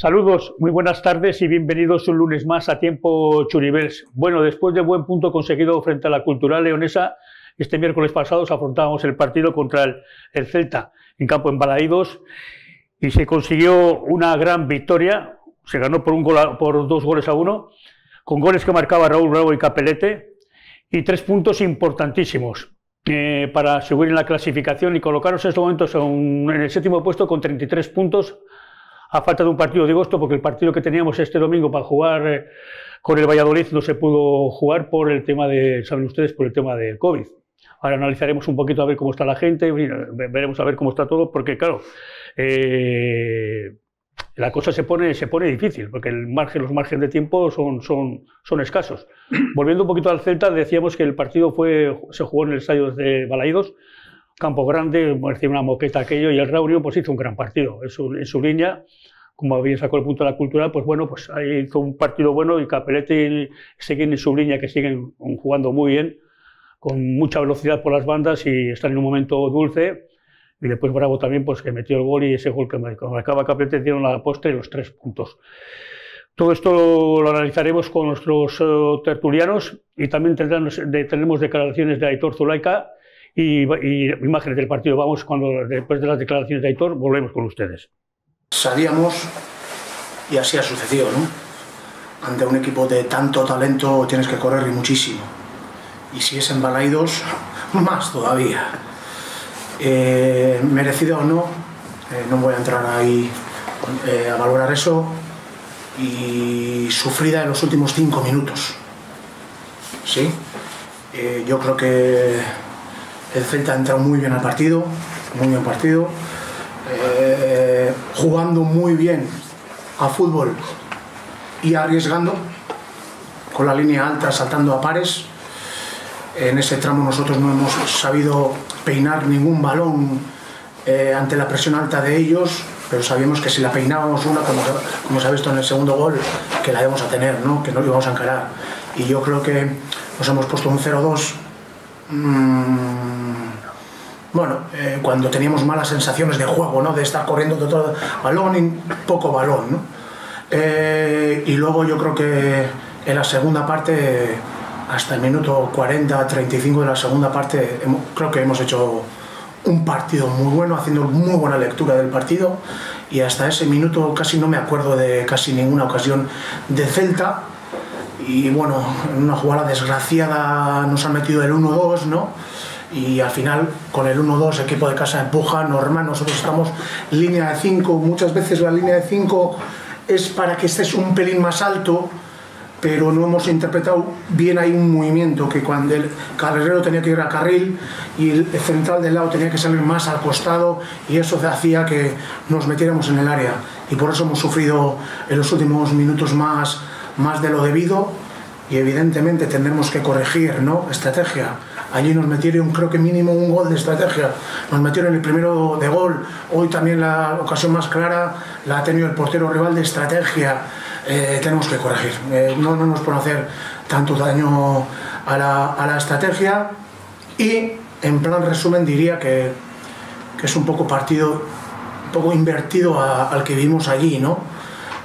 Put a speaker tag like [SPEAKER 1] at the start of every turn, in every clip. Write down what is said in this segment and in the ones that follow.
[SPEAKER 1] Saludos, muy buenas tardes y bienvenidos un lunes más a Tiempo Churibels. Bueno, después del buen punto conseguido frente a la Cultural Leonesa, este miércoles pasado afrontábamos el partido contra el, Celta en campo en Balaídos y se consiguió una gran victoria. Se ganó por, un por dos goles a uno, con goles que marcaba Raúl Bravo y Capelete y tres puntos importantísimos. Eh, para subir en la clasificación y colocarnos en estos momentos en el séptimo puesto con 33 puntos a falta de un partido de agosto, porque el partido que teníamos este domingo para jugar eh, con el Valladolid no se pudo jugar por el tema de, saben ustedes, por el tema del COVID. Ahora analizaremos un poquito a ver cómo está la gente, veremos a ver cómo está todo, porque claro, eh, la cosa se pone, se pone difícil, porque los márgenes de tiempo son, son, son escasos. Volviendo un poquito al Celta, decíamos que el partido fue, se jugó en el estadio de Balaídos, campo grande, parecía una moqueta aquello, y el Raurion pues hizo un gran partido en su, en su línea, como bien sacó el punto de la cultural, pues bueno, pues ahí hizo un partido bueno y Capelete siguen en su línea, que siguen jugando muy bien, con mucha velocidad por las bandas y están en un momento dulce. Y después Bravo también, pues que metió el gol y ese gol que acaba Capelete dieron la postre los tres puntos. Todo esto lo, analizaremos con nuestros eh, tertulianos y también tendremos, tendremos declaraciones de Aitor Zulaika y, imágenes del partido. Vamos, cuando después de las declaraciones de Aitor, volvemos con ustedes.
[SPEAKER 2] Sabíamos, y así ha sucedido, ¿no? Ante un equipo de tanto talento tienes que correr y muchísimo. Y si es en más todavía. Eh, merecido o no, eh, no voy a entrar ahí eh, a valorar eso. Y sufrida en los últimos cinco minutos. ¿Sí? yo creo que el Celta ha entrado muy bien al partido, muy bien partido, eh, jugando muy bien a fútbol y arriesgando con la línea alta, saltando a pares. En ese tramo nosotros no hemos sabido peinar ningún balón eh, ante la presión alta de ellos, pero sabíamos que si la peinábamos una, como, como se ha visto en el segundo gol, que la íbamos a tener, ¿no? que no íbamos a encarar. Y yo creo que nos hemos puesto un 0-2 Mm, bueno, eh, cuando teníamos malas sensaciones de juego, ¿no? de estar corriendo de todo balón y poco balón. ¿no? Eh, y luego yo creo que en la segunda parte, hasta el minuto 40, 35 de la segunda parte, creo que hemos hecho un partido muy bueno, haciendo muy buena lectura del partido. Y hasta ese minuto casi no me acuerdo de casi ninguna ocasión de Celta y bueno, en una jugada desgraciada nos han metido el 1-2, ¿no? Y al final, con el 1-2, equipo de casa empuja, normal, nosotros estamos línea de 5, muchas veces la línea de 5 es para que estés un pelín más alto, pero no hemos interpretado bien ahí un movimiento, que cuando el carrero tenía que ir a carril y el central del lado tenía que salir más al costado y eso hacía que nos metiéramos en el área. Y por eso hemos sufrido en los últimos minutos más más de lo debido y evidentemente tendremos que corregir ¿no? estrategia. Allí nos metieron creo que mínimo un gol de estrategia, nos metieron el primero de gol, hoy también la ocasión más clara la ha tenido el portero rival de estrategia, eh, tenemos que corregir, eh, no, no, nos puede hacer tanto daño a la, a la, estrategia y en plan resumen diría que, que es un poco partido, un poco invertido al que vimos allí, ¿no?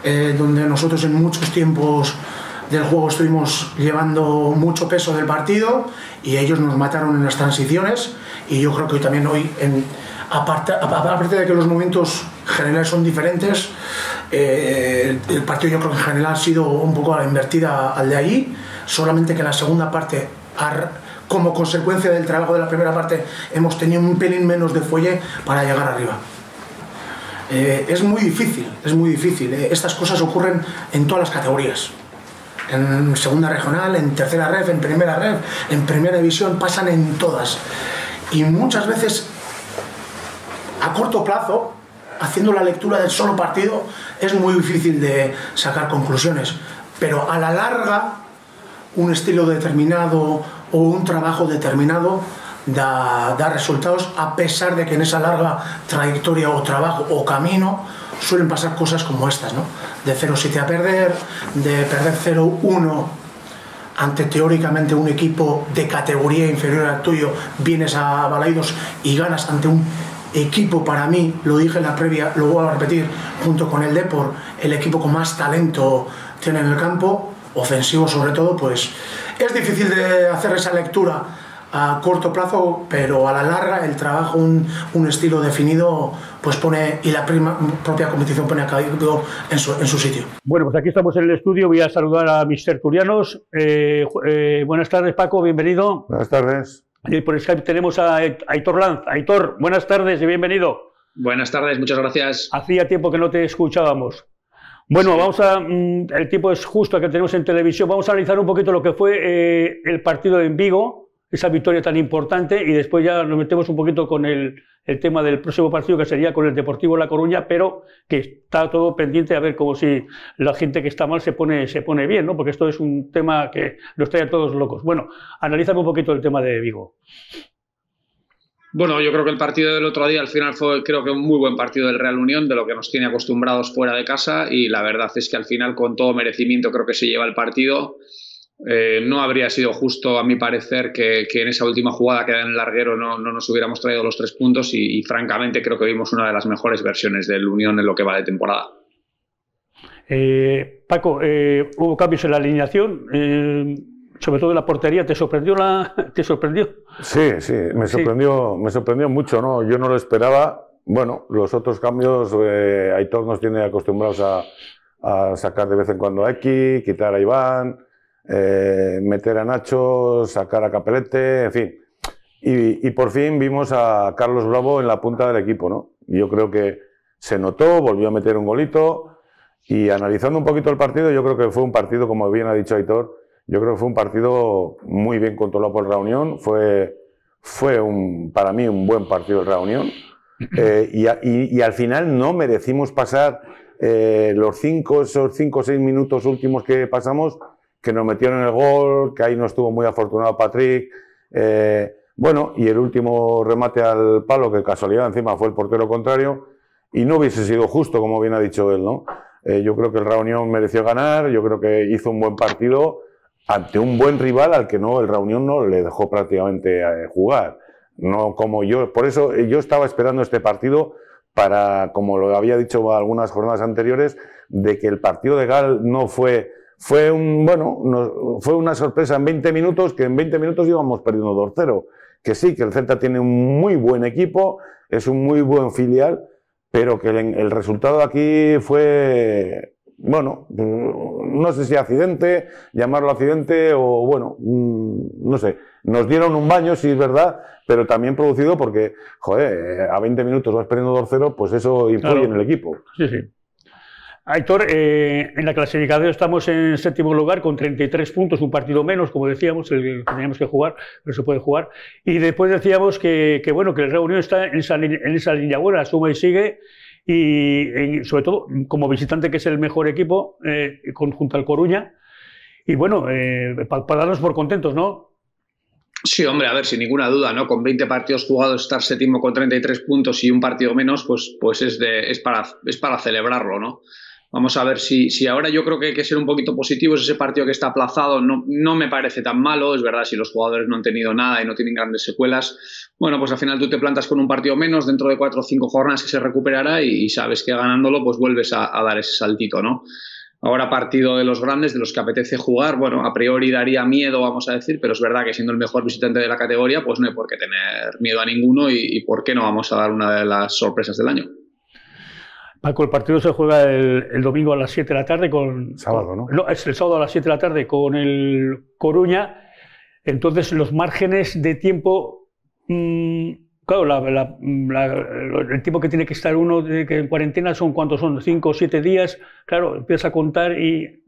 [SPEAKER 2] Eh, donde nosotros en muchos tiempos del juego estuvimos llevando mucho peso del partido y ellos nos mataron en las transiciones y yo creo que también hoy, aparte, de que los momentos generales son diferentes, eh, el partido yo creo que en general ha sido un poco a la invertida al de allí, solamente que la segunda parte como consecuencia del trabajo de la primera parte hemos tenido un pelín menos de fuelle para llegar arriba. Eh, es muy difícil, es muy difícil. Eh, estas cosas ocurren en todas las categorías. En segunda regional, en tercera red, en primera red, en primera división, pasan en todas. Y muchas veces, a corto plazo, haciendo la lectura del solo partido, es muy difícil de sacar conclusiones. Pero a la larga, un estilo determinado o un trabajo determinado da, resultados a pesar de que en esa larga trayectoria o trabajo o camino suelen pasar cosas como estas, ¿no? De 0-7 a perder, de perder 0-1 ante teóricamente un equipo de categoría inferior al tuyo, vienes a Balaidos y ganas ante un equipo para mí, lo dije en la previa, lo voy a repetir, junto con el Depor, el equipo con más talento tiene en el campo, ofensivo sobre todo, pues es difícil de hacer esa lectura a corto plazo, pero a la larga el trabajo, un, un estilo definido, pues pone, y la prima, propia competición pone a cada equipo en su, en su sitio.
[SPEAKER 1] Bueno, pues aquí estamos en el estudio, voy a saludar a mis tertulianos. Eh, eh, buenas tardes, Paco, bienvenido.
[SPEAKER 3] Buenas tardes.
[SPEAKER 1] Y por Skype tenemos a Aitor Lanz. Aitor, buenas tardes y bienvenido.
[SPEAKER 4] Buenas tardes, muchas gracias.
[SPEAKER 1] Hacía tiempo que no te escuchábamos. Bueno, vamos a. Mm, el tiempo es justo que tenemos en televisión. Vamos a analizar un poquito lo que fue eh, el partido en Vigo, esa victoria tan importante y después ya nos metemos un poquito con el, tema del próximo partido que sería con el Deportivo La Coruña, pero que está todo pendiente a ver como si la gente que está mal se pone, se pone bien, ¿no? porque esto es un tema que nos trae a todos locos. Bueno, analízame un poquito el tema de Vigo.
[SPEAKER 4] Bueno, yo creo que el partido del otro día al final fue creo que un muy buen partido del Real Unión, de lo que nos tiene acostumbrados fuera de casa y la verdad es que al final con todo merecimiento creo que se lleva el partido. Eh, no habría sido justo, a mi parecer, que, que, en esa última jugada que era en el larguero no, no nos hubiéramos traído los tres puntos y, y, francamente creo que vimos una de las mejores versiones del Unión en lo que va de temporada.
[SPEAKER 1] Eh, Paco, eh, hubo cambios en la alineación, eh, sobre todo en la portería. ¿Te sorprendió? La, ¿Te sorprendió?
[SPEAKER 3] Sí, sí, me sorprendió, sí. me sorprendió mucho, ¿no? Yo no lo esperaba. Bueno, los otros cambios, eh, Aitor nos tiene acostumbrados a, a sacar de vez en cuando a X, quitar a Iván eh, meter a Nacho, sacar a Capelete, en fin. Y, y, por fin vimos a Carlos Bravo en la punta del equipo, ¿no? Yo creo que se notó, volvió a meter un golito y analizando un poquito el partido, yo creo que fue un partido, como bien ha dicho Aitor, yo creo que fue un partido muy bien controlado por la Unión, fue, fue un, para mí un buen partido de la Unión eh, y, y, y, al final no merecimos pasar eh, los cinco, esos cinco o seis minutos últimos que pasamos que nos metieron el gol, que ahí no estuvo muy afortunado Patrick. Eh, bueno, y el último remate al palo, que casualidad encima fue el portero contrario, y no hubiese sido justo, como bien ha dicho él, ¿no? Eh, yo creo que el Reunión mereció ganar, yo creo que hizo un buen partido ante un buen rival al que no, el Reunión no le dejó prácticamente eh, jugar. No como yo, por eso yo estaba esperando este partido para, como lo había dicho algunas jornadas anteriores, de que el partido de Gal no fue fue un, bueno, no, fue una sorpresa en 20 minutos, que en 20 minutos íbamos perdiendo 2-0. Que sí, que el Celta tiene un muy buen equipo, es un muy buen filial, pero que el, el resultado aquí fue, bueno, no sé si accidente, llamarlo accidente o bueno, no sé. Nos dieron un baño, sí es verdad, pero también producido porque, joder, a 20 minutos vas perdiendo 2-0, pues eso influye claro. en el equipo.
[SPEAKER 1] Sí, sí. Aitor, eh, en la clasificación estamos en séptimo lugar con 33 puntos, un partido menos, como decíamos, el que teníamos que jugar, pero se puede jugar. Y después decíamos que, que bueno, que el Reunión está en esa, en esa línea buena, suma y sigue, y, y, sobre todo como visitante, que es el mejor equipo, eh, con, junto al Coruña. Y bueno, eh, para pa darnos por contentos, ¿no?
[SPEAKER 4] Sí, hombre, a ver, sin ninguna duda, ¿no? Con 20 partidos jugados, estar séptimo con 33 puntos y un partido menos, pues, pues es, de, es, para, es para celebrarlo, ¿no? Vamos a ver si, si ahora yo creo que hay que ser un poquito positivos. Ese partido que está aplazado no, no me parece tan malo. Es verdad, si los jugadores no han tenido nada y no tienen grandes secuelas, bueno, pues al final tú te plantas con un partido menos dentro de cuatro o cinco jornadas que se recuperará y, sabes que ganándolo pues vuelves a, dar ese saltito, ¿no? Ahora partido de los grandes, de los que apetece jugar, bueno, a priori daría miedo, vamos a decir, pero es verdad que siendo el mejor visitante de la categoría, pues no hay por qué tener miedo a ninguno y por qué no vamos a dar una de las sorpresas del año.
[SPEAKER 1] Paco, el partido se juega el, el, domingo a las 7 de la tarde con...
[SPEAKER 3] Sábado, ¿no?
[SPEAKER 1] No, es el sábado a las 7 de la tarde con el Coruña. Entonces, los márgenes de tiempo... Mmm, claro, la, la, la, el tiempo que tiene que estar uno de, que en cuarentena son cuántos son, 5 o 7 días. Claro, empieza a contar y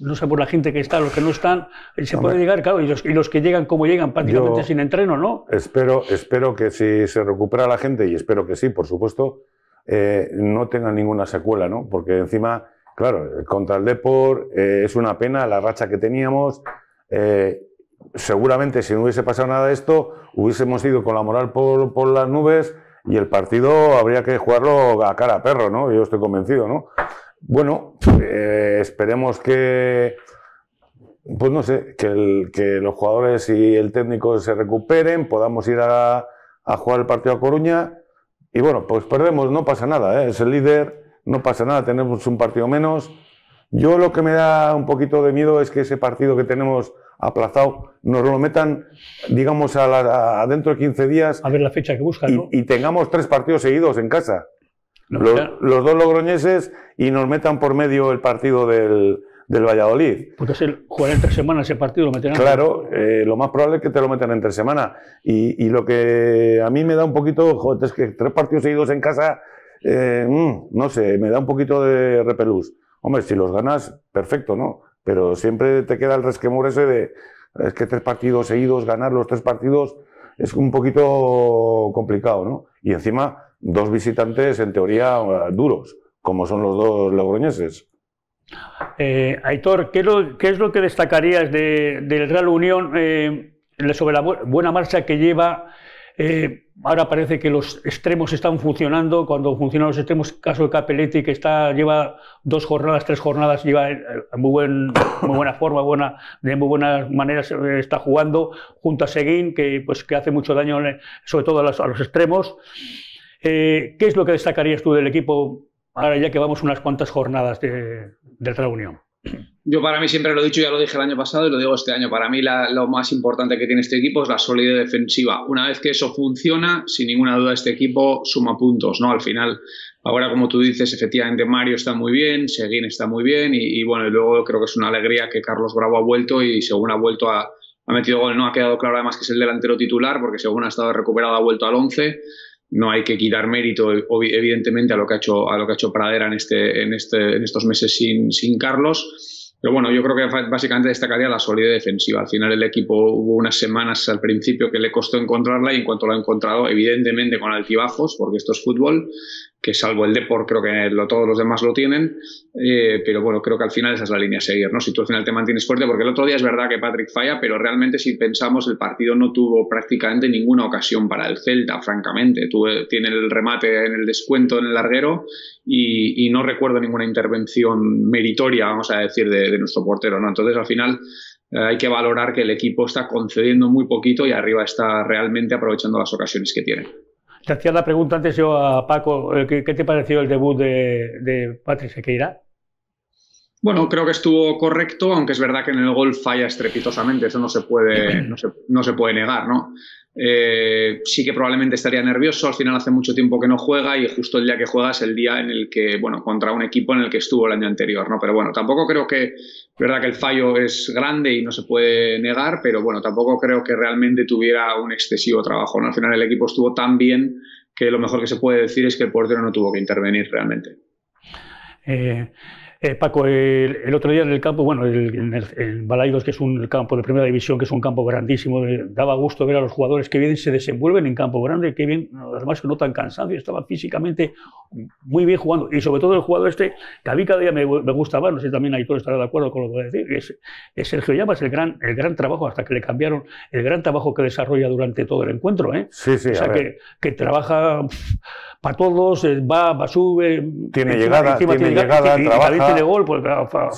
[SPEAKER 1] no sé por la gente que está, los que no están, se Hombre, puede llegar, claro, y los, y los, que llegan como llegan, prácticamente sin entreno, ¿no?
[SPEAKER 3] Espero, espero que si se recupera la gente, y espero que sí, por supuesto, eh, no tenga ninguna secuela, ¿no? Porque encima, claro, contra el Depor eh, es una pena la racha que teníamos. Eh, seguramente si no hubiese pasado nada de esto, hubiésemos ido con la moral por, por las nubes y el partido habría que jugarlo a cara a perro, ¿no? Yo estoy convencido, ¿no? Bueno, esperemos que, pues no sé, que, que, los jugadores y el técnico se recuperen, podamos ir a, a jugar el partido a Coruña y bueno, pues perdemos, no pasa nada, ¿eh? es el líder, no pasa nada, tenemos un partido menos. Yo lo que me da un poquito de miedo es que ese partido que tenemos aplazado nos lo metan, digamos, a, dentro de 15 días.
[SPEAKER 1] A ver la fecha que buscan,
[SPEAKER 3] ¿no? y, tengamos tres partidos seguidos en casa. los, dos logroñeses y nos metan por medio el partido del, del Valladolid.
[SPEAKER 1] Porque el jugar en tres semanas ese partido, lo meterán.
[SPEAKER 3] Claro, eh, lo más probable es que te lo metan en tres semanas. Y, lo que a mí me da un poquito, joder, es que tres partidos seguidos en casa, eh, mm, no sé, me da un poquito de repelús. Hombre, si los ganas, perfecto, ¿no? Pero siempre te queda el resquemor ese de, es que tres partidos seguidos, ganar los tres partidos, es un poquito complicado, ¿no? Y encima, dos visitantes en teoría duros, como son los dos logroñeses.
[SPEAKER 1] Eh, Aitor, ¿qué es, lo, que destacarías del Real Unión eh, sobre la buena marcha que lleva? Eh, ahora parece que los extremos están funcionando. Cuando funcionan los extremos, caso de Capelletti, que está, lleva dos jornadas, tres jornadas, lleva muy, buen, muy buena forma, buena, de muy buenas maneras está jugando, junto a Seguín, que, pues, que hace mucho daño, sobre todo a los extremos. ¿Qué es lo que destacarías tú del equipo ahora ya que vamos unas cuantas jornadas de, reunión.
[SPEAKER 4] Yo para mí siempre lo he dicho, ya lo dije el año pasado y lo digo este año, para mí lo más importante que tiene este equipo es la solidez defensiva. Una vez que eso funciona, sin ninguna duda este equipo suma puntos, ¿no? Al final, ahora como tú dices, efectivamente Mario está muy bien, Seguín está muy bien y, bueno, y luego creo que es una alegría que Carlos Bravo ha vuelto y según ha vuelto a, ha metido gol, no ha quedado claro además que es el delantero titular porque según ha estado recuperado ha vuelto al 11 no hay que quitar mérito, evidentemente, a lo que ha hecho, a lo que ha hecho Pradera en, este, en, este, en estos meses sin, sin Carlos. Pero bueno, yo creo que básicamente destacaría la solidez defensiva. Al final el equipo hubo unas semanas al principio que le costó encontrarla y en cuanto lo ha encontrado, evidentemente con altibajos, porque esto es fútbol, que salvo el Depor creo que todos los demás lo tienen, eh, pero bueno, creo que al final esa es la línea a seguir, ¿no? Si tú al final te mantienes fuerte, porque el otro día es verdad que Patrick falla, pero realmente si pensamos el partido no tuvo prácticamente ninguna ocasión para el Celta, francamente. Tuve, tiene el remate en el descuento en el larguero y, no recuerdo ninguna intervención meritoria, vamos a decir, de, nuestro portero, ¿no? Entonces al final eh, hay que valorar que el equipo está concediendo muy poquito y arriba está realmente aprovechando las ocasiones que tiene.
[SPEAKER 1] Te hacía la pregunta antes yo a Paco, eh, ¿qué, te pareció el debut de, de Patrick Sequeira?
[SPEAKER 4] Bueno, creo que estuvo correcto, aunque es verdad que en el gol falla estrepitosamente, eso no se puede, no se, no se puede negar, ¿no? Eh, sí que probablemente estaría nervioso, al final hace mucho tiempo que no juega y justo el día que juega es el día en el que, bueno, contra un equipo en el que estuvo el año anterior, ¿no? Pero bueno, tampoco creo que, es verdad que el fallo es grande y no se puede negar, pero bueno, tampoco creo que realmente tuviera un excesivo trabajo. Al final el equipo estuvo tan bien que lo mejor que se puede decir es que el portero no tuvo que intervenir realmente.
[SPEAKER 1] Eh, eh, Paco, el, otro día en el campo, bueno, en el, Balaidos, que es un campo de primera división, que es un campo grandísimo, daba gusto ver a los jugadores que bien se desenvuelven en campo grande, que bien, además que no tan cansancio, estaban físicamente muy bien jugando. Y sobre todo el jugador este, que a mí cada día me, me gustaba, no sé si también Aitor estará de acuerdo con lo que voy a decir, es, es Sergio Llamas, el gran, el gran trabajo, hasta que le cambiaron, el gran trabajo que desarrolla durante todo el encuentro. ¿eh?
[SPEAKER 3] Sí, sí,
[SPEAKER 1] o sea, que, que, trabaja para todos, eh, va, va, sube.
[SPEAKER 3] Tiene llegada, tiene, llegada, trabaja
[SPEAKER 1] de gol, pues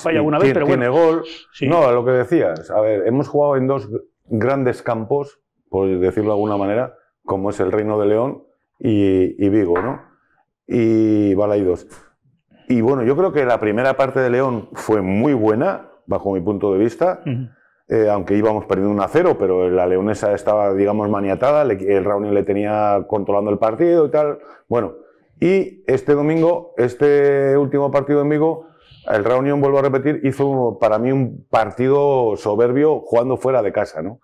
[SPEAKER 1] falla una vez, pero bueno.
[SPEAKER 3] Tiene gol. No, lo que decías, a ver, hemos jugado en dos grandes campos, por decirlo de alguna manera, como es el Reino de León y, Vigo, ¿no? Y Balaidos. Y bueno, yo creo que la primera parte de León fue muy buena, bajo mi punto de vista, eh, aunque íbamos perdiendo un a cero, pero la leonesa estaba, digamos, maniatada, el Reunión le tenía controlando el partido y tal. Bueno, y este domingo, este último partido en Vigo, el Reunión, vuelvo a repetir, hizo para mí un partido soberbio jugando fuera de casa. ¿no?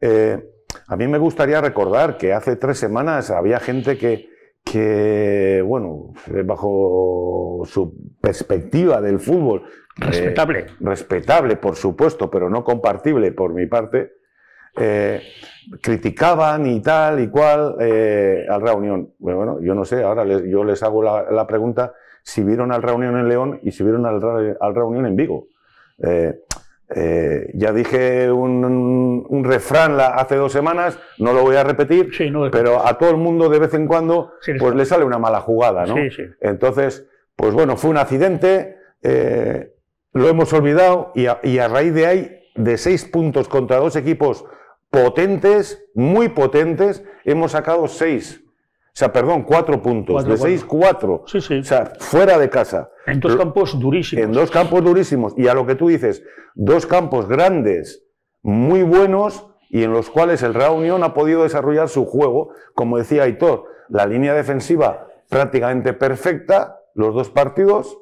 [SPEAKER 3] Eh, a mí me gustaría recordar que hace tres semanas había gente que, que bueno, bajo su perspectiva del fútbol.
[SPEAKER 1] Eh, respetable.
[SPEAKER 3] respetable, por supuesto, pero no compartible por mi parte. Eh, criticaban y tal y cual al Reunión. Bueno, yo no sé, ahora yo les hago la pregunta si vieron al Reunión en León y si vieron al, Reunión en Vigo. Eh, eh, ya dije un, refrán hace dos semanas, no lo voy a repetir, pero a todo el mundo de vez en cuando pues le sale una mala jugada, ¿no? Entonces, pues bueno, fue un accidente, eh, lo hemos olvidado y a, raíz de ahí, de seis puntos contra dos equipos potentes, muy potentes, hemos sacado seis sea, perdón, cuatro puntos. de seis, cuatro.
[SPEAKER 1] Sí, sí.
[SPEAKER 3] O sea, fuera de casa.
[SPEAKER 1] En dos campos durísimos.
[SPEAKER 3] En dos campos durísimos. Y a lo que tú dices, dos campos grandes, muy buenos, y en los cuales el Real Unión ha podido desarrollar su juego. Como decía Aitor, la línea defensiva prácticamente perfecta, los dos partidos.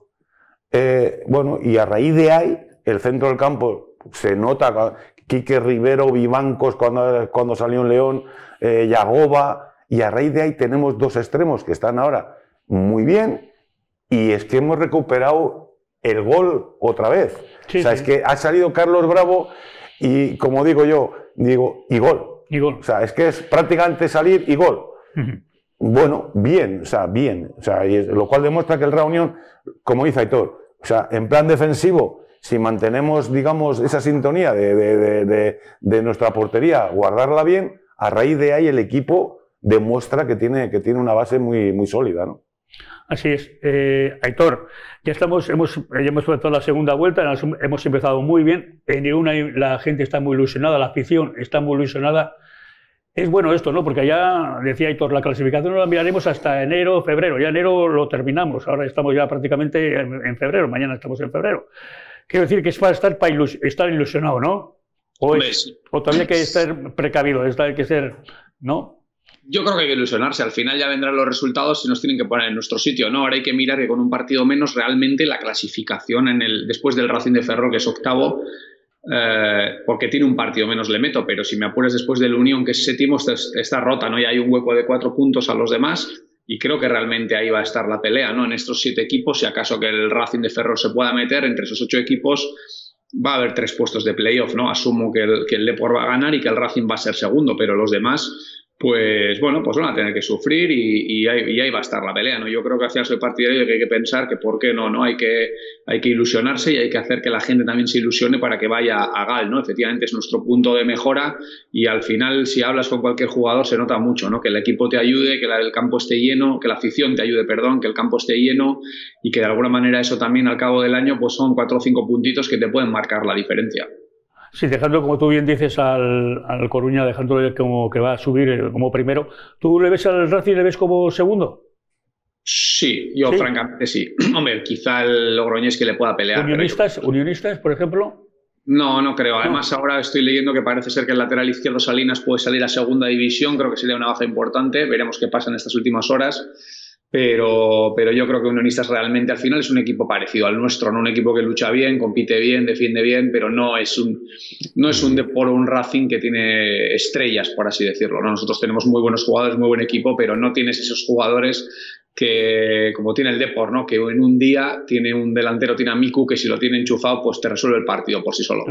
[SPEAKER 3] Eh, bueno, y a raíz de ahí, el centro del campo se nota. Quique Rivero, Vivancos cuando, cuando salió en León, eh, Yagoba, y a raíz de ahí tenemos dos extremos que están ahora muy bien, y es que hemos recuperado el gol otra vez. o sea, es que ha salido Carlos Bravo y, como digo yo, digo, y gol.
[SPEAKER 1] Y gol.
[SPEAKER 3] O sea, es que es prácticamente salir y gol. Bueno, bien, o sea, bien. O sea, lo cual demuestra que el Reunión, como dice Aitor, o sea, en plan defensivo, si mantenemos, digamos, esa sintonía de, nuestra portería, guardarla bien, a raíz de ahí el equipo demuestra que tiene, que tiene una base muy, muy sólida, ¿no?
[SPEAKER 1] Así es. Eh, Aitor, ya estamos, hemos, ya hemos empezado la segunda vuelta, hemos empezado muy bien. En una la gente está muy ilusionada, la afición está muy ilusionada. Es bueno esto, ¿no? Porque ya decía Aitor, la clasificación no la miraremos hasta enero, febrero. Ya enero lo terminamos. Ahora estamos ya prácticamente en, febrero. Mañana estamos en febrero. Quiero decir que es para estar, para estar ilusionado, ¿no? O, es, o todavía hay que estar precavido, hay que ser, ¿no?
[SPEAKER 4] Yo creo que hay que ilusionarse. Al final ya vendrán los resultados y nos tienen que poner en nuestro sitio. No, ahora hay que mirar que con un partido menos realmente la clasificación en el después del Racing de Ferro, que es octavo, eh, porque tiene un partido menos le meto, pero si me apuras después del Unión, que es séptimo, está, rota, ¿no? Y hay un hueco de cuatro puntos a los demás y creo que realmente ahí va a estar la pelea, ¿no? En estos siete equipos, si acaso que el Racing de Ferro se pueda meter entre esos ocho equipos, va a haber tres puestos de playoff, ¿no? Asumo que el, que va a ganar y que el Racing va a ser segundo, pero los demás pues bueno, pues van a tener que sufrir y, ahí, va a estar la pelea, ¿no? Yo creo que hacia soy partidario de que hay que pensar que por qué no, ¿no? Hay que, hay que ilusionarse y hay que hacer que la gente también se ilusione para que vaya a Gal, ¿no? Efectivamente es nuestro punto de mejora y al final si hablas con cualquier jugador se nota mucho, ¿no? Que el equipo te ayude, que el campo esté lleno, que la afición te ayude, perdón, que el campo esté lleno y que de alguna manera eso también al cabo del año pues son cuatro o cinco puntitos que te pueden marcar la diferencia.
[SPEAKER 1] Sí, dejando, como tú bien dices, al, al Coruña, dejándole como que va a subir eh, como primero. ¿Tú le ves al Racing, le ves como segundo?
[SPEAKER 4] Sí, yo francamente sí. Hombre, quizá el Logroñés que le pueda pelear.
[SPEAKER 1] ¿Unionistas, ¿Unionistas, por ejemplo?
[SPEAKER 4] No, no creo. Además, ahora estoy leyendo que parece ser que el lateral izquierdo Salinas puede salir a segunda división. Creo que sería una baja importante. Veremos qué pasa en estas últimas horas. Pero, pero yo creo que Unionistas realmente al final es un equipo parecido al nuestro, ¿no? un equipo que lucha bien, compite bien, defiende bien, pero no es un, no es un por un Racing que tiene estrellas, por así decirlo. ¿no? Nosotros tenemos muy buenos jugadores, muy buen equipo, pero no tienes esos jugadores que, como tiene el Depor, ¿no? que en un día tiene un delantero, tiene a Miku, que si lo tiene enchufado, pues te resuelve el partido por sí solo.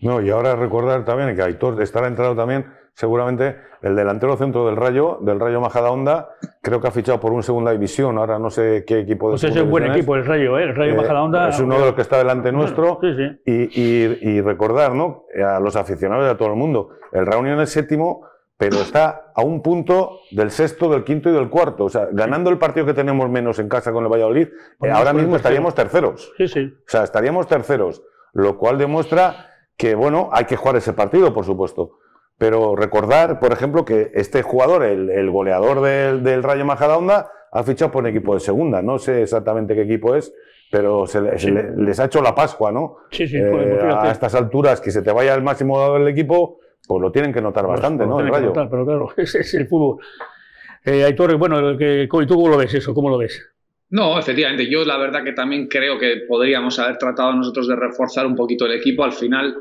[SPEAKER 3] No, y ahora recordar también que Aitor estará entrado también seguramente el delantero centro del Rayo, del Rayo Majadahonda, creo que ha fichado por un segunda división, ahora no sé qué equipo de
[SPEAKER 1] Pues es un buen equipo el Rayo, ¿eh? el Rayo eh, Majadahonda.
[SPEAKER 3] Es uno de los que está delante nuestro.
[SPEAKER 1] Sí, sí.
[SPEAKER 3] Y, y, recordar, ¿no? A los aficionados y a todo el mundo, el Reunión es séptimo, pero está a un punto del sexto, del quinto y del cuarto. O sea, ganando el partido que tenemos menos en casa con el Valladolid, eh, ahora mismo estaríamos terceros.
[SPEAKER 1] Sí, sí.
[SPEAKER 3] O sea, estaríamos terceros, lo cual demuestra que, bueno, hay que jugar ese partido, por supuesto. Pero recordar, por ejemplo, que este jugador, el, goleador del, del Rayo Majadahonda, ha fichado por un equipo de segunda. No sé exactamente qué equipo es, pero se, les ha hecho la Pascua, ¿no?
[SPEAKER 1] Sí, sí.
[SPEAKER 3] Eh, a estas alturas, que se te vaya el máximo del equipo, pues lo tienen que notar pues bastante, ¿no? El Rayo.
[SPEAKER 1] Notar, pero claro, ese es el fútbol. Eh, Aitor, bueno, ¿tú cómo lo ves eso? ¿Cómo lo ves?
[SPEAKER 4] No, efectivamente. Yo la verdad que también creo que podríamos haber tratado nosotros de reforzar un poquito el equipo. Al final,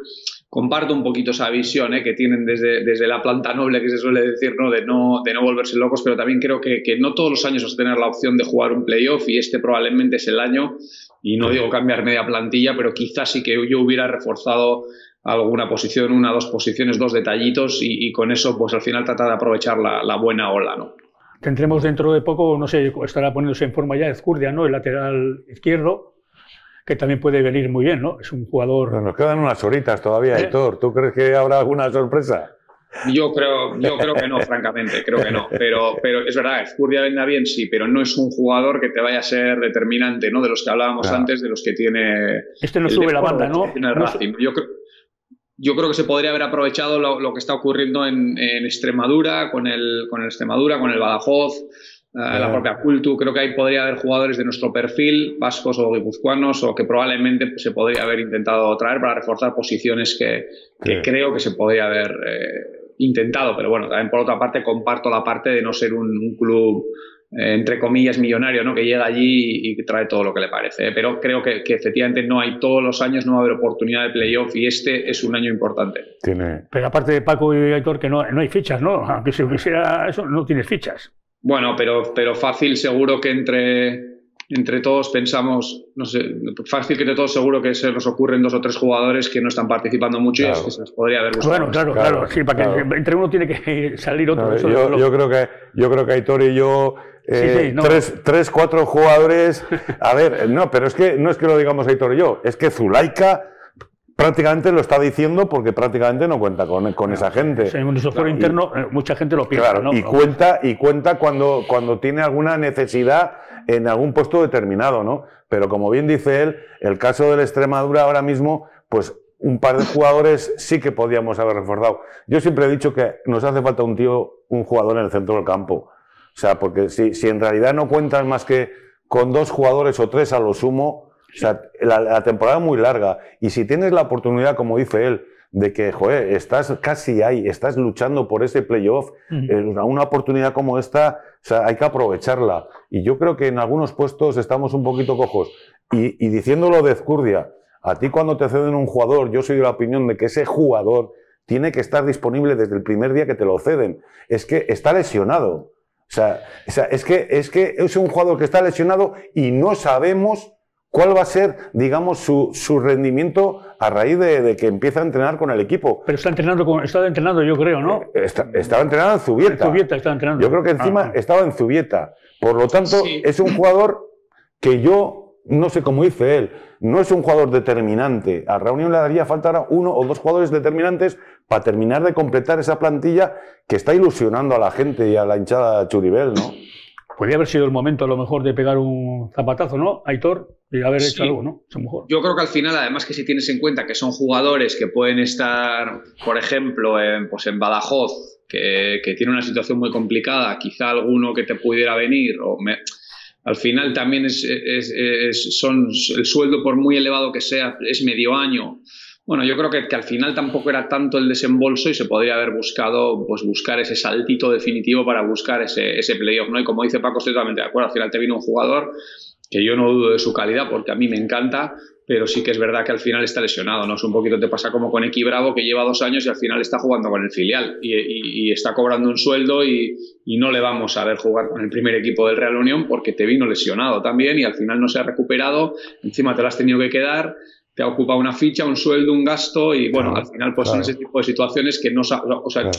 [SPEAKER 4] comparto un poquito esa visión ¿eh? que tienen desde, desde la planta noble, que se suele decir, ¿no? De, no, de no volverse locos, pero también creo que, que no todos los años vas a tener la opción de jugar un playoff y este probablemente es el año. Y no digo cambiar media plantilla, pero quizás sí que yo hubiera reforzado alguna posición, una, dos posiciones, dos detallitos y, con eso pues al final tratar de aprovechar la, la, buena ola, ¿no?
[SPEAKER 1] Tendremos dentro de poco, no sé, estará poniéndose en forma ya Ezcurdia, ¿no? El lateral izquierdo, que también puede venir muy bien, ¿no? Es un jugador...
[SPEAKER 3] nos quedan unas horitas todavía, ¿Eh? Héctor. ¿Tú crees que habrá alguna sorpresa?
[SPEAKER 4] Yo creo, yo creo que no, francamente, creo que no. Pero, pero es verdad, Escurdia venga bien, sí, pero no es un jugador que te vaya a ser determinante, ¿no? De los que hablábamos antes, de los que tiene.
[SPEAKER 1] Este no sube la banda, ¿no?
[SPEAKER 4] Yo creo, yo creo que se podría haber aprovechado lo, que está ocurriendo en, Extremadura, con el, con el Extremadura, con el Badajoz, eh, la propia Cultu. Creo que ahí podría haber jugadores de nuestro perfil, vascos o guipuzcoanos, o que probablemente se podría haber intentado traer para reforzar posiciones que, creo que se podría haber eh, intentado. Pero bueno, también por otra parte comparto la parte de no ser un club eh, entre comillas, millonario, ¿no? Que llega allí y, trae todo lo que le parece. Pero creo que, efectivamente no hay todos los años, no va a haber oportunidad de playoff y este es un año importante.
[SPEAKER 1] Tiene... Pero aparte de Paco y Aitor, que no, no hay fichas, ¿no? Aunque si quisiera eso, no tienes fichas.
[SPEAKER 4] Bueno, pero, pero fácil, seguro que entre, entre todos pensamos, no sé, fácil que entre todos seguro que se nos ocurren dos o tres jugadores que no están participando mucho y es que se les podría haber
[SPEAKER 1] gustado. Bueno, claro, claro, sí, para que entre uno tiene que salir otro.
[SPEAKER 3] yo, yo, creo que, yo creo que Aitor y yo eh, tres, cuatro jugadores. A ver, no, pero es que no es que lo digamos Aitor y yo, es que Zulaika prácticamente lo está diciendo porque prácticamente no cuenta con, con esa gente.
[SPEAKER 1] en un foro interno eh, mucha gente lo piensa.
[SPEAKER 3] Claro, y cuenta, y cuenta cuando, cuando tiene alguna necesidad en algún puesto determinado, ¿no? Pero como bien dice él, el caso de la Extremadura ahora mismo, pues un par de jugadores sí que podíamos haber reforzado. Yo siempre he dicho que nos hace falta un tío, un jugador en el centro del campo. O sea, porque si, si en realidad no cuentas más que con dos jugadores o tres a lo sumo, o sea, la, temporada es muy larga. Y si tienes la oportunidad, como dice él, de que, joder, estás casi ahí, estás luchando por ese playoff, eh, una oportunidad como esta, o sea, hay que aprovecharla. Y yo creo que en algunos puestos estamos un poquito cojos. Y, y diciéndolo de Ezcurdia, a ti cuando te ceden un jugador, yo soy de la opinión de que ese jugador tiene que estar disponible desde el primer día que te lo ceden. Es que está lesionado. O sea, es, que, es que es un jugador que está lesionado y no sabemos cuál va a ser, digamos, su, rendimiento a raíz de, que empieza a entrenar con el equipo.
[SPEAKER 1] Pero está entrenando, con, estaba entrenando, yo creo, ¿no?
[SPEAKER 3] Eh, estaba entrenando en Zubieta.
[SPEAKER 1] Zubieta estaba entrenando.
[SPEAKER 3] Yo creo que encima ah, ah. estaba en Zubieta. Por lo tanto, es un jugador que yo, no sé cómo dice él, no es un jugador determinante. A Reunión le daría falta uno o dos jugadores determinantes para terminar de completar esa plantilla que está ilusionando a la gente y a la hinchada Churibel, ¿no?
[SPEAKER 1] Podría haber sido el momento a lo mejor de pegar un zapatazo, ¿no? Aitor, y haber hecho algo, ¿no? mejor.
[SPEAKER 4] Yo creo que al final, además que si tienes en cuenta que son jugadores que pueden estar, por ejemplo, en, pues en Badajoz, que, tiene una situación muy complicada, quizá alguno que te pudiera venir, o al final también es, son el sueldo, por muy elevado que sea, es medio año. Bueno, yo creo que, que, al final tampoco era tanto el desembolso y se podría haber buscado, pues buscar ese saltito definitivo para buscar ese, ese playoff, ¿no? Y como dice Paco, estoy totalmente de acuerdo. Al final te vino un jugador que yo no dudo de su calidad porque a mí me encanta, pero sí que es verdad que al final está lesionado, ¿no? Es un poquito te pasa como con Equi Bravo que lleva dos años y al final está jugando con el filial y, está cobrando un sueldo y, y, no le vamos a ver jugar con el primer equipo del Real Unión porque te vino lesionado también y al final no se ha recuperado, encima te lo has tenido que quedar te ha ocupado una ficha, un sueldo, un gasto y bueno, al final pues son ese tipo de situaciones que no... O sea,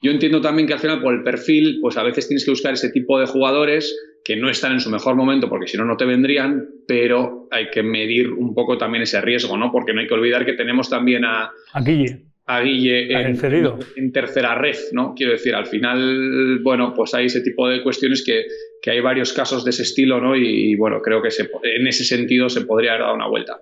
[SPEAKER 4] yo entiendo también que al final por el perfil, pues a veces tienes que buscar ese tipo de jugadores que no están en su mejor momento porque si no, no te vendrían, pero hay que medir un poco también ese riesgo, ¿no? Porque no hay que olvidar que tenemos también a...
[SPEAKER 1] A Guille.
[SPEAKER 4] A Guille en, en, tercera red, ¿no? Quiero decir, al final, bueno, pues hay ese tipo de cuestiones que, que hay varios casos de ese estilo, ¿no? Y, bueno, creo que se, en ese sentido se podría haber dado una vuelta.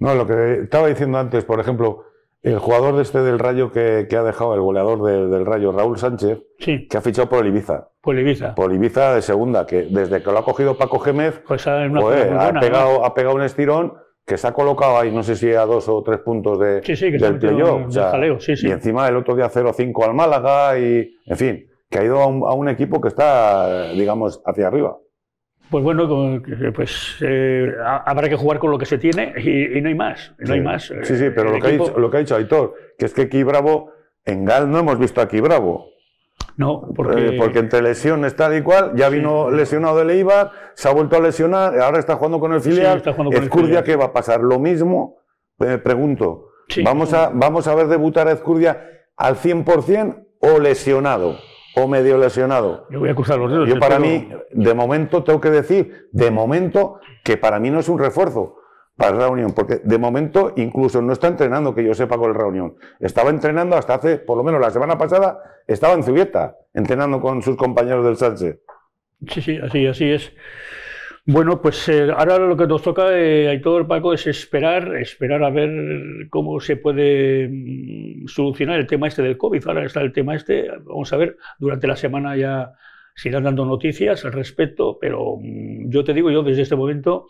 [SPEAKER 3] No, lo que estaba diciendo antes, por ejemplo, el jugador de este del Rayo que, ha dejado, el goleador del Rayo, Raúl Sánchez, que ha fichado por el Ibiza.
[SPEAKER 1] Por el Ibiza.
[SPEAKER 3] Por Ibiza de segunda, que desde que lo ha cogido Paco Gémez,
[SPEAKER 1] pues ha, pegado,
[SPEAKER 3] ha pegado un estirón que se ha colocado ahí, no sé si a dos o tres puntos de, del playoff. y encima el otro día 0-5 al Málaga y, en fin, que ha ido a un equipo que está, digamos, hacia arriba.
[SPEAKER 1] Pues bueno, pues eh, habrá que jugar con lo que se tiene y, no hay más. No hay más.
[SPEAKER 3] Sí, sí, pero lo que, ha dicho, lo que, ha dicho, Aitor, que es que aquí Bravo, en Gal no hemos visto aquí Bravo.
[SPEAKER 1] No, porque...
[SPEAKER 3] Eh, porque entre lesiones tal y cual, ya vino lesionado de Eibar, se ha vuelto a lesionar, ahora está jugando con el filial. Ezcurdia, ¿qué va a pasar? Lo mismo, me pregunto. ¿Vamos, a, ¿Vamos a ver debutar a Ezcurdia al 100% o lesionado? O medio lesionado.
[SPEAKER 1] Yo voy a cruzar los dedos.
[SPEAKER 3] Yo para mí, de momento, tengo que decir, de momento, que para mí no es un refuerzo para la reunión, porque de momento incluso no está entrenando, que yo sepa, con el reunión. Estaba entrenando hasta hace, por lo menos la semana pasada, estaba en Zubieta, entrenando con sus compañeros del Sánchez.
[SPEAKER 1] Sí, sí, así, así es. Bueno, pues eh, ahora lo que nos toca, eh, todo el Paco, es esperar, esperar a ver cómo se puede mm, solucionar el tema este del COVID. Ahora está el tema este, vamos a ver, durante la semana ya se irán dando noticias al respecto, pero mm, yo te digo yo desde este momento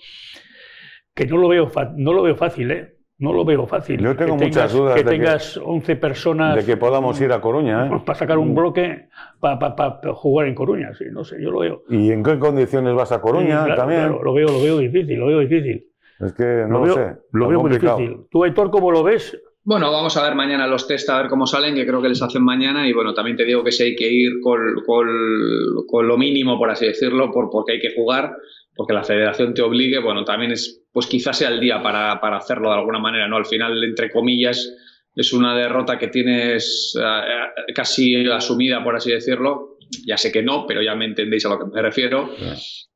[SPEAKER 1] que no lo veo, no lo veo fácil, ¿eh? No lo veo fácil.
[SPEAKER 3] Yo tengo muchas dudas.
[SPEAKER 1] Que tengas 11 personas.
[SPEAKER 3] De que podamos ir a Coruña. ¿eh?
[SPEAKER 1] Para sacar un bloque para jugar en Coruña, sí, no sé, yo lo veo.
[SPEAKER 3] ¿Y en qué condiciones vas a Coruña también?
[SPEAKER 1] lo veo, lo veo difícil, lo veo difícil.
[SPEAKER 3] Es que no lo, sé.
[SPEAKER 1] Lo veo muy difícil. ¿Tú, Héctor, cómo lo ves?
[SPEAKER 4] Bueno, vamos a ver mañana los test, a ver cómo salen, que creo que les hacen mañana. Y bueno, también te digo que si hay que ir con, con, lo mínimo, por así decirlo, por, porque hay que jugar porque la federación te obligue, bueno, también es, pues quizás sea el día para, hacerlo de alguna manera, ¿no? Al final, entre comillas, es una derrota que tienes eh, casi asumida, por así decirlo. Ya sé que no, pero ya me entendéis a lo que me refiero.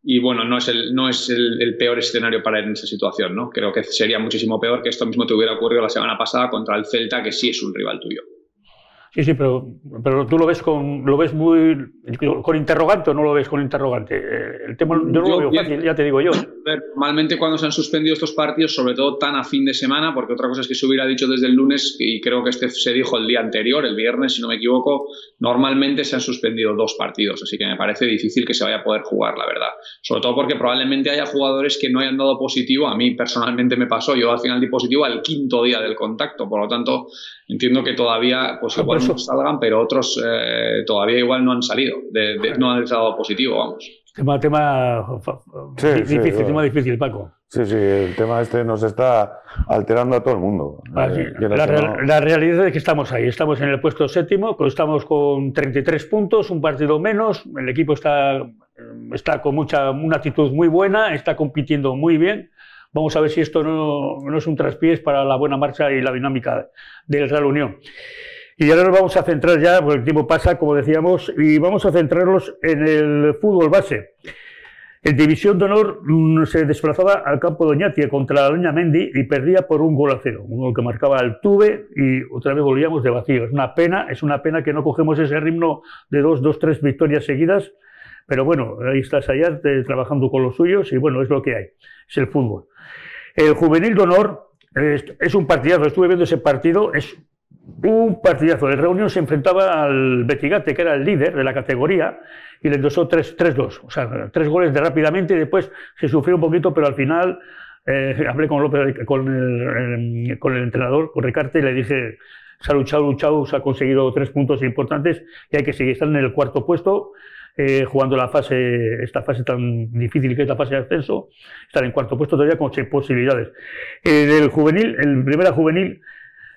[SPEAKER 4] Y bueno, no es, el, no es el, peor escenario para en esa situación, ¿no? Creo que sería muchísimo peor que esto mismo te hubiera ocurrido la semana pasada contra el Celta, que sí es un rival tuyo.
[SPEAKER 1] Sí, sí, pero, pero tú lo ves con lo ves muy con interrogante o no lo ves con interrogante. Eh, el tema yo no lo veo fácil, ya te digo yo.
[SPEAKER 4] Normalmente cuando se han suspendido estos partidos, sobre todo tan a fin de semana, porque otra cosa es que se hubiera dicho desde el lunes y creo que este se dijo el día anterior, el viernes, si no me equivoco, normalmente se han suspendido dos partidos, así que me parece difícil que se vaya a poder jugar, la verdad. Sobre todo porque probablemente haya jugadores que no hayan dado positivo. A mí personalmente me pasó, yo al final di positivo al quinto día del contacto, por lo tanto entiendo que todavía pues igual salgan, pero otros eh, todavía igual no han salido, no han estado positivo, vamos.
[SPEAKER 1] Tema, tema difícil, tema difícil, Paco.
[SPEAKER 3] Sí, sí, el tema este nos está alterando a todo el mundo.
[SPEAKER 1] Ah, eh, la, realidad es que estamos ahí, estamos en el puesto séptimo, pues estamos con 33 puntos, un partido menos, el equipo está, está con mucha, una actitud muy buena, está compitiendo muy bien. Vamos a ver si esto no, no es un traspiés para la buena marcha y la dinámica del Real Unión. Y ahora nos vamos a centrar ya, porque el tiempo pasa, como decíamos, y vamos a centrarnos en el fútbol base. En División de Honor mm, se desplazaba al campo de Oñatia contra la Doña Mendy y perdía por un gol a cero. Un que marcaba el Tuve y otra vez volvíamos de vacío. Es una pena, es una pena que no cogemos ese ritmo de dos, dos, tres victorias seguidas. Pero bueno, ahí estás allá trabajando con los suyos y bueno, es lo que hay. Es el fútbol. El Juvenil de Honor es, es un partidazo. Estuve viendo ese partido. Es un partidazo. El Reunión se enfrentaba al Betigate, que era el líder de la categoría, y le endosó 3-2. O sea, tres goles de rápidamente y después se sufrió un poquito, pero al final eh, hablé con, López, con, el, con el entrenador, con Ricarte, y le dije, se ha luchado, luchado, se ha conseguido tres puntos importantes y hay que seguir. Están en el cuarto puesto. Eh, jugando la fase, esta fase tan difícil que es la fase de ascenso, están en cuarto puesto todavía con seis posibilidades. En el juvenil, en primera juvenil,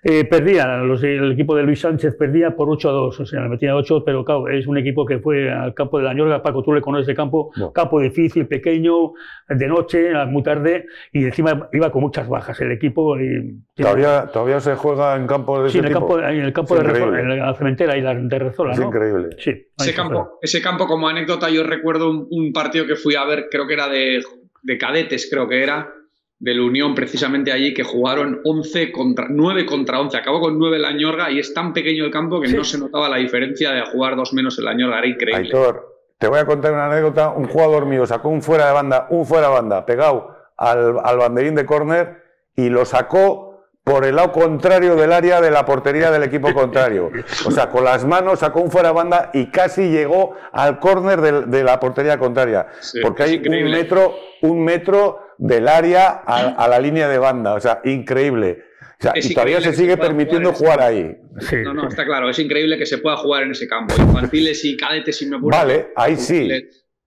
[SPEAKER 1] eh, perdía, los, el equipo de Luis Sánchez perdía por 8 a 2, o sea, le metía 8, pero claro, es un equipo que fue al campo de la Ñorga, Paco, tú le conoces de campo, campo difícil, pequeño, de noche, muy tarde, y encima iba con muchas bajas el equipo. Y,
[SPEAKER 3] ¿Todavía, ¿Todavía se juega en campo de
[SPEAKER 1] sí, en el campo, en el campo de Rezola, en la cementera y la de Rezola,
[SPEAKER 3] es increíble.
[SPEAKER 1] Sí,
[SPEAKER 4] ese campo, ese campo, como anécdota, yo recuerdo un, un partido que fui a ver, creo que era de, de cadetes, creo que era, de la Unión precisamente allí que jugaron 11 contra 9 contra 11. Acabó con 9 la Ñorga y es tan pequeño el campo que no se notaba la diferencia de jugar dos menos en la Ñorga. Era increíble.
[SPEAKER 3] Aitor, te voy a contar una anécdota. Un jugador mío sacó un fuera de banda, un fuera de banda, pegado al, al banderín de córner y lo sacó por el lado contrario del área de la portería del equipo contrario. O sea, con las manos sacó un fuera de banda y casi llegó al córner de, la portería contraria. porque hay un metro, un metro del área a, la línea de banda. O sea, increíble. O sea, y todavía se sigue permitiendo jugar, ahí.
[SPEAKER 4] No, no, está claro. Es increíble que se pueda jugar en ese campo. Infantiles y cadetes, si me
[SPEAKER 3] Vale, ahí sí.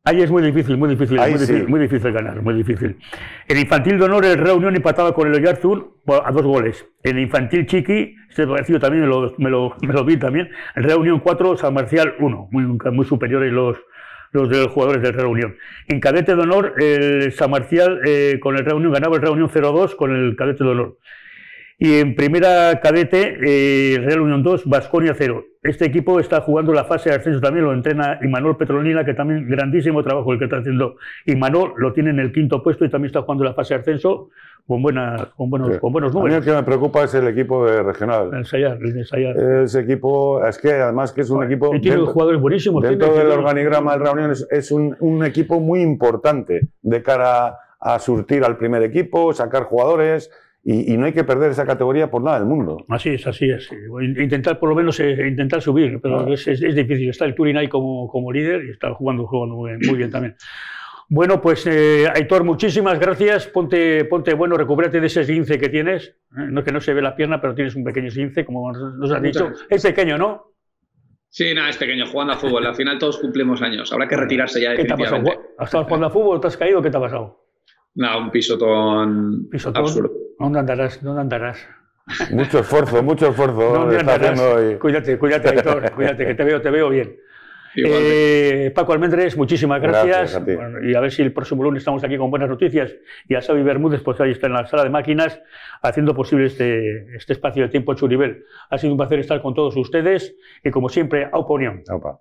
[SPEAKER 1] Ahí es muy difícil, muy difícil, muy, difícil ganar, muy difícil. En infantil de honor, el Reunión empataba con el Oyarzun a dos goles. En infantil chiqui, este partido también me lo, vi también, el Reunión 4, San Marcial 1, muy, muy superiores los, los de los jugadores del Reunión. En cadete de honor, el San Marcial eh, con el Reunión ganaba el Reunión 0-2 con el cadete de honor. Y en primera cadete, eh, Real Unión 2, Vasconia 0. Este equipo está jugando la fase de ascenso también, lo entrena Imanol Petronila, que también grandísimo trabajo el que está haciendo Imanol, lo tiene en el quinto puesto y también está jugando la fase de ascenso con, buenas, con, buenos, con buenos números.
[SPEAKER 3] A mí el que me preocupa es el equipo de regional.
[SPEAKER 1] El Sayar, el Sayar.
[SPEAKER 3] Ese equipo, es que además que es un equipo...
[SPEAKER 1] Y tiene
[SPEAKER 3] dentro,
[SPEAKER 1] jugadores buenísimos.
[SPEAKER 3] Dentro
[SPEAKER 1] tiene,
[SPEAKER 3] del
[SPEAKER 1] tiene,
[SPEAKER 3] organigrama del Reunión es, es un, un, equipo muy importante de cara a surtir al primer equipo, sacar jugadores y, y, no hay que perder esa categoría por nada del mundo.
[SPEAKER 1] Así es, así es. Intentar por lo menos eh, intentar subir, pero ah. es, es, es, difícil. Está el Turin ahí como, como líder y está jugando, jugando muy bien, muy bien también. Bueno, pues eh, Aitor, muchísimas gracias. Ponte, ponte bueno, recupérate de ese esguince que tienes. Eh, no que no se ve la pierna, pero tienes un pequeño esguince, como nos has dicho. Es pequeño, ¿no?
[SPEAKER 4] Sí, nada, es pequeño, jugando a fútbol. Al final todos cumplimos años. Habrá que retirarse ya
[SPEAKER 1] ¿Qué te ha pasado? ¿Has estado jugando a fútbol? ¿Te has caído? ¿Qué te ha pasado?
[SPEAKER 4] Nada, un pisotón,
[SPEAKER 1] ¿Pisotón? absurdo. ¿Dónde andarás? ¿Dónde andarás?
[SPEAKER 3] Mucho esfuerzo, mucho esfuerzo.
[SPEAKER 1] ¿Dónde andarás? Hoy. Cuídate, cuídate, Aitor, cuídate, que te veo, te veo bien. Eh, Paco Almendres, muchísimas gracias. gracias a bueno, y a ver si el próximo lunes estamos aquí con buenas noticias. Y a Xavi Bermúdez, pues ahí está en la sala de máquinas, haciendo posible este, este espacio de tiempo Churibel. Ha sido un placer estar con todos ustedes y como siempre, Aupa Unión.
[SPEAKER 3] Aupa.